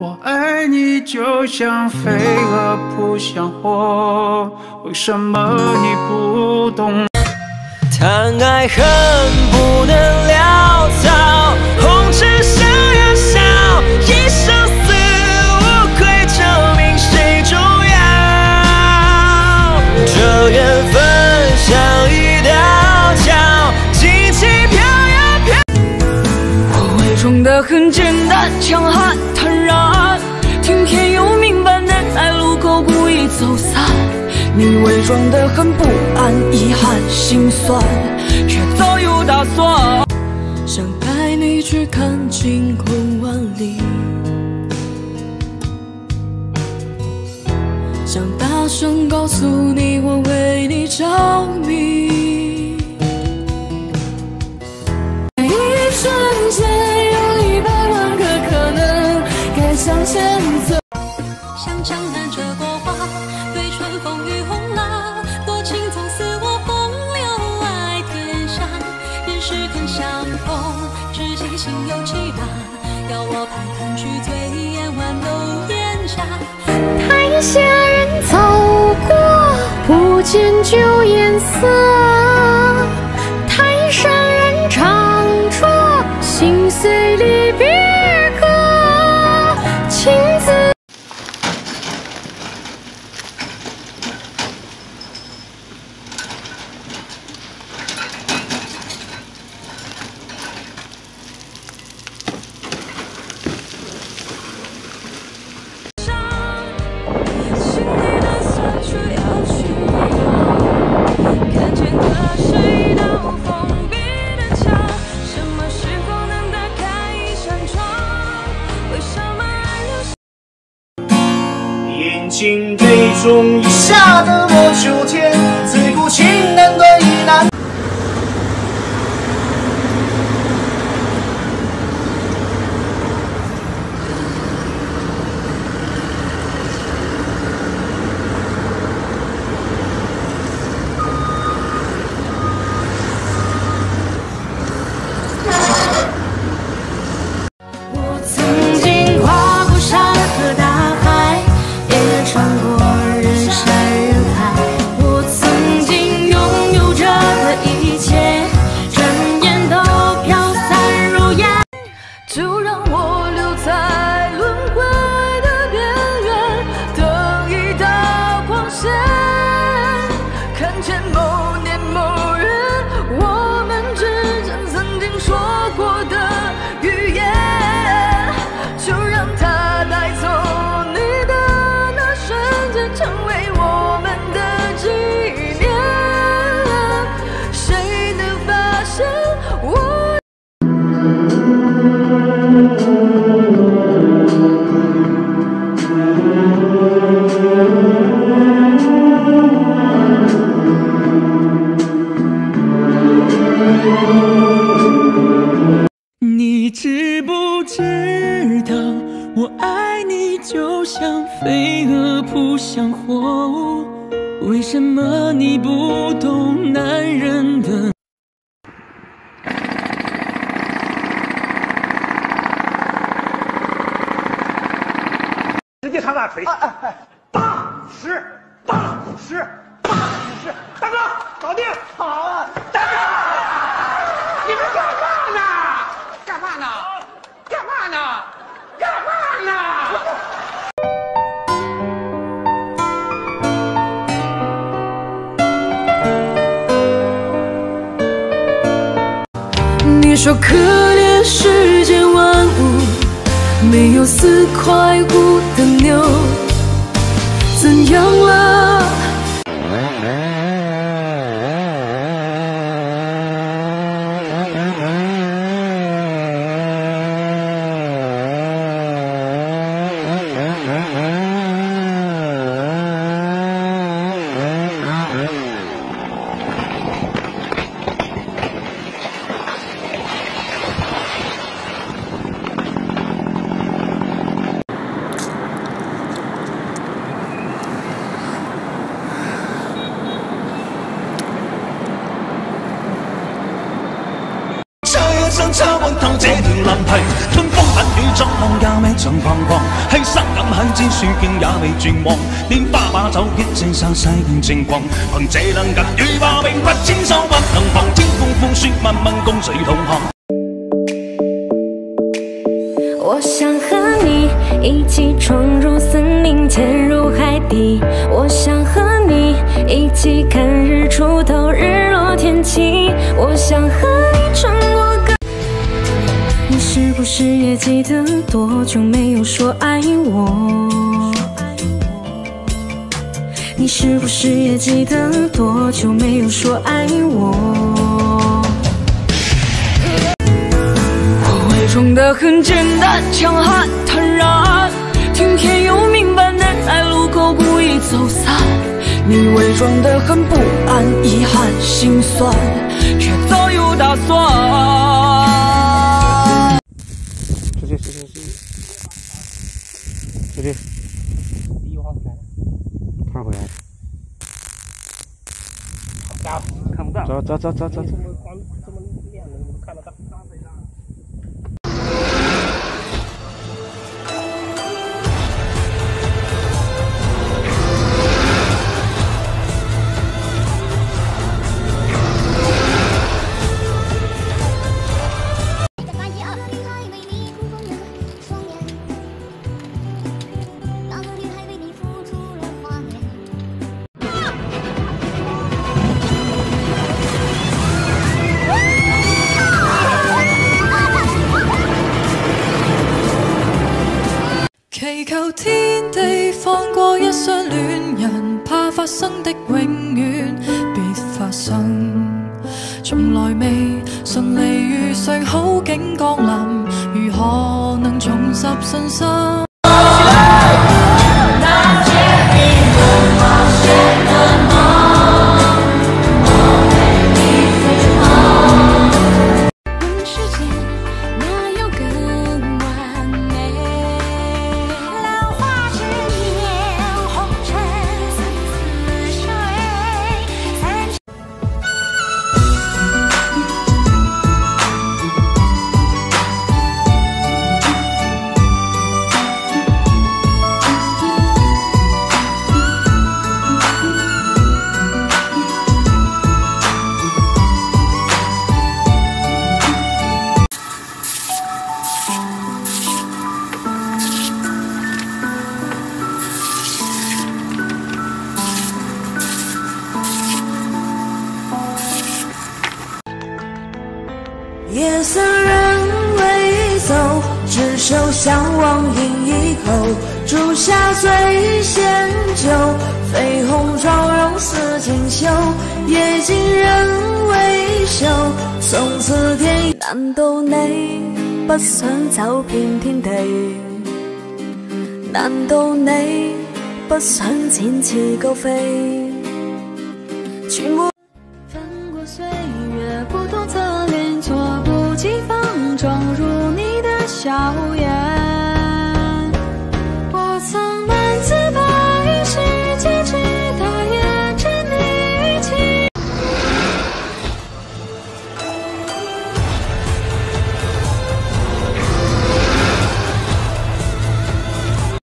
我爱你就像飞蛾扑向火，为什么你不懂？谈爱恨不能了。走散，你伪装得很不安，遗憾心酸，却早有打算。想带你去看晴空万里，想大声告诉你我为你着迷。叫我排弹去醉眼万楼烟霞，台下人走过，不见旧颜色。中一下的落秋天。为什么你不懂男人的？直接上大锤。你说可怜世间万物，没有四块五的牛。怎样了？我想和你一起闯入森林潜入海底。我想和你一起看日出到日落天气。我想和你穿过是不是也记得多久没有说爱我？你是不是也记得多久没有说爱我？我伪装得很简单，强悍坦然，听天由命般的在路口故意走散。你伪装得很不安、遗憾、心酸，却早有打算。出去出去出去出去！第一话回来了，突然回来了，看不到，看不到。走走走走走走。光这么亮的，過一雙戀人，怕發生的永遠別發生。從來未順利遇上好景降臨，如何能重拾信心？相望饮一口。烛下醉仙酒，绯红妆容似锦绣。夜尽人未休，从此天。难道你不想走遍天地？难道你不想展翅高飛？全